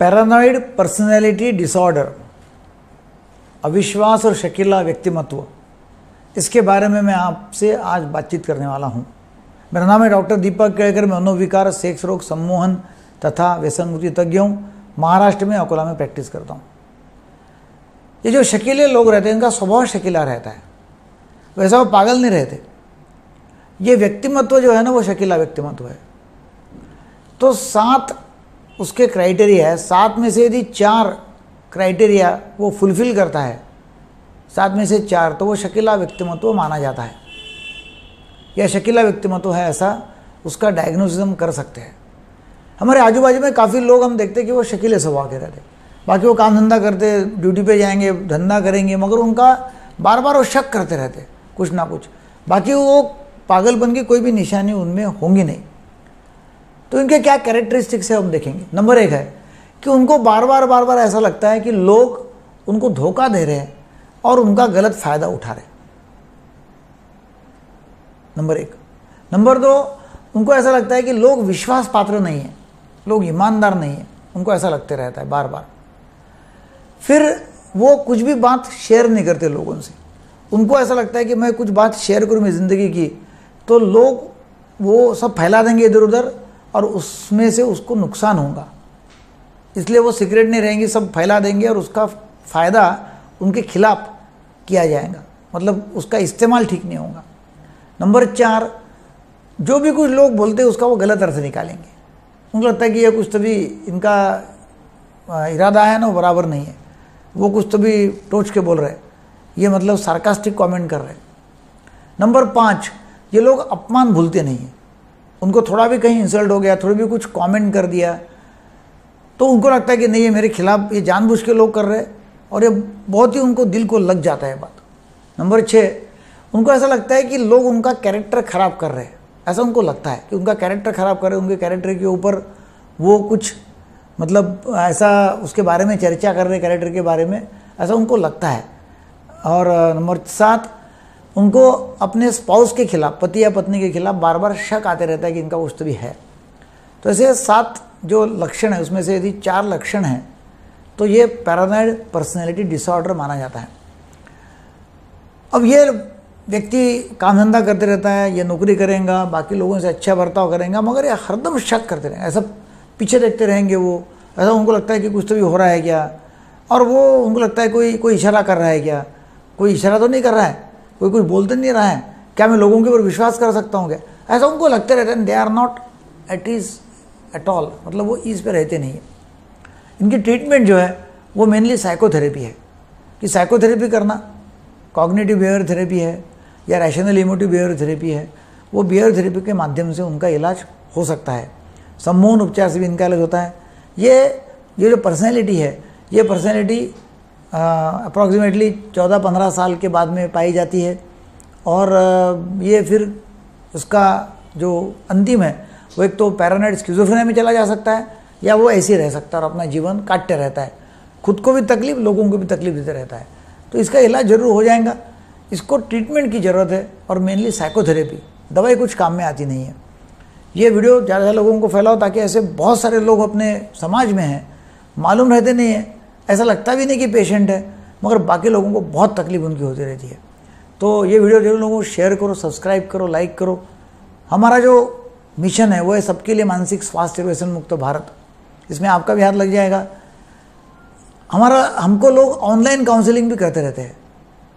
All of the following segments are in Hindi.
पैरानॉइड पर्सनैलिटी डिसऑर्डर अविश्वास और शकीला व्यक्तिमत्व। इसके बारे में मैं आपसे आज बातचीत करने वाला हूँ। मेरा नाम है डॉक्टर दीपक केड़कर मैं मनोविकार, सेक्स रोग सम्मोहन तथा व्यसन मुक्ति तज्ञ हूँ। महाराष्ट्र में अकोला में प्रैक्टिस करता हूँ। ये जो शकीले लोग रहते हैं, इनका स्वभाव शकीला रहता है। वैसा वो पागल नहीं रहते। ये व्यक्तिमत्व जो है ना, वो शकीला व्यक्तिमत्व है। तो सात उसके क्राइटेरिया है। सात में से यदि चार क्राइटेरिया वो फुलफिल करता है सात में से चार तो वो शकीला व्यक्तिमत्व माना जाता है। या शकीला व्यक्तिमत्व है ऐसा, उसका डायग्नोसिस हम कर सकते हैं। हमारे आजू बाजू में काफ़ी लोग हम देखते हैं कि वो शकीले स्वभाव के रहते बाकी वो काम धंधा करते ड्यूटी पे जाएँगे, धंधा करेंगे, मगर उनका बार बार वो शक करते रहते कुछ ना कुछ। बाकी वो पागलपन की कोई भी निशानी उनमें होंगी नहीं। तो इनके क्या कैरेक्टरिस्टिक्स है हम देखेंगे? नंबर एक है कि उनको बार बार बार बार ऐसा लगता है कि लोग उनको धोखा दे रहे हैं और उनका गलत फ़ायदा उठा रहे नंबर एक। नंबर दो, उनको ऐसा लगता है कि लोग विश्वास पात्र नहीं है, लोग ईमानदार नहीं है, उनको ऐसा लगते रहता है बार बार फिर वो कुछ भी बात शेयर नहीं करते लोगों से। उनको ऐसा लगता है कि मैं कुछ बात शेयर करूँ मेरी ज़िंदगी की तो लोग वो सब फैला देंगे इधर उधर और उसमें से उसको नुकसान होगा। इसलिए वो सिगरेट नहीं रहेंगे, सब फैला देंगे और उसका फ़ायदा उनके खिलाफ किया जाएगा। मतलब उसका इस्तेमाल ठीक नहीं होगा। नंबर चार, जो भी कुछ लोग बोलते हैं उसका वो गलत अर्थ निकालेंगे। उनको लगता है कि ये कुछ तभी इनका इरादा है ना बराबर नहीं है। वो कुछ तभी टोच के बोल रहे हैं। ये मतलब सार्कास्टिक कमेंट कर रहे हैं। नंबर पाँच, ये लोग अपमान भूलते नहीं हैं। उनको थोड़ा भी कहीं इंसल्ट हो गया, थोड़ी भी कुछ कमेंट कर दिया तो उनको लगता है कि नहीं, ये मेरे खिलाफ, ये जानबूझ के लोग कर रहे और ये बहुत ही उनको दिल को लग जाता है बात। नंबर छः उनको ऐसा लगता है कि लोग उनका कैरेक्टर ख़राब कर रहे हैं। ऐसा उनको लगता है कि उनका कैरेक्टर ख़राब कर रहे हैं, उनके कैरेक्टर के ऊपर वो कुछ मतलब ऐसा उसके बारे में चर्चा कर रहे कैरेक्टर के बारे में, ऐसा उनको लगता है। और, नंबर सात उनको अपने स्पाउस के खिलाफ, पति या पत्नी के खिलाफ बार बार शक आते रहता है कि इनका कुछ तो भी है। तो ऐसे सात जो लक्षण है, उसमें से यदि चार लक्षण हैं तो ये पैरानॉइड पर्सनैलिटी डिसऑर्डर माना जाता है। अब ये व्यक्ति काम धंधा करते रहता है, ये नौकरी करेगा, बाकी लोगों से अच्छा बर्ताव करेगा, मगर ये हरदम शक करते रहेंगे ऐसा पीछे देखते रहेंगे वो, ऐसा उनको लगता है कि कुछ तो भी हो रहा है क्या? और वो उनको लगता है कोई कोई इशारा कर रहा है क्या? कोई इशारा तो नहीं कर रहा है? कोई कुछ बोलते नहीं रहा है। क्या मैं लोगों के ऊपर विश्वास कर सकता हूँ क्या? ऐसा उनको लगते रहते हैं they are not at ease at all मतलब वो ईज पे रहते नहीं है। इनकी ट्रीटमेंट जो है, वो मेनली साइकोथेरेपी है। कि साइकोथेरेपी करना कॉग्नेटिव बिहेवियर थेरेपी है, या रैशनल इमोटिव बिहेवियर थेरेपी है, वो बिहेवियर थेरेपी के माध्यम से उनका इलाज हो सकता है। सम्मोहन उपचार से भी इनका इलाज होता है। ये ये जो पर्सनैलिटी है, ये पर्सनैलिटी अप्रॉक्सीमेटली चौदह पंद्रह साल के बाद में पाई जाती है। और ये फिर उसका जो अंतिम है, वो एक तो पैरानाइड स्किजोफ्रेनिया में चला जा सकता है, या वो ऐसे रह सकता है और अपना जीवन काटते रहता है। खुद को भी तकलीफ़, लोगों को भी तकलीफ़ देते रहता है। तो इसका इलाज ज़रूर हो जाएगा। इसको ट्रीटमेंट की ज़रूरत है और मेनली साइकोथेरेपी दवाई कुछ काम में आती नहीं है। ये वीडियो ज़्यादा लोगों को फैलाओ ताकि ऐसे बहुत सारे लोग अपने समाज में हैं, मालूम रहते नहीं है। ऐसा लगता भी नहीं कि पेशेंट है, मगर बाकी लोगों को बहुत तकलीफ़ उनकी होती रहती है। तो ये वीडियो ज़रूर लोगों को शेयर करो सब्सक्राइब करो लाइक करो। हमारा जो मिशन है, वो है सबके लिए मानसिक स्वास्थ्य व्यसन मुक्त भारत। इसमें आपका भी हाथ लग जाएगा। हमारा, हमको लोग ऑनलाइन काउंसलिंग भी करते रहते हैं।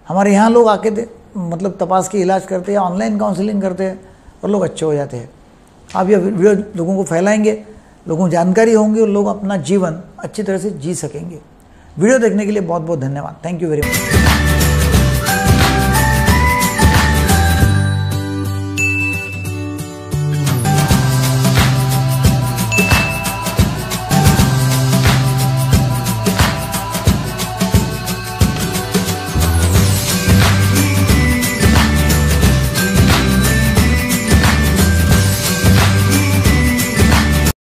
हमारे यहाँ लोग आके मतलब तपास के इलाज करते हैं ऑनलाइन काउंसलिंग करते हैं, और लोग अच्छे हो जाते हैं। आप ये वीडियो लोगों को फैलाएँगे, लोगों को जानकारी होंगी, और लोग अपना जीवन अच्छी तरह से जी सकेंगे। वीडियो देखने के लिए बहुत बहुत धन्यवाद। Thank you very much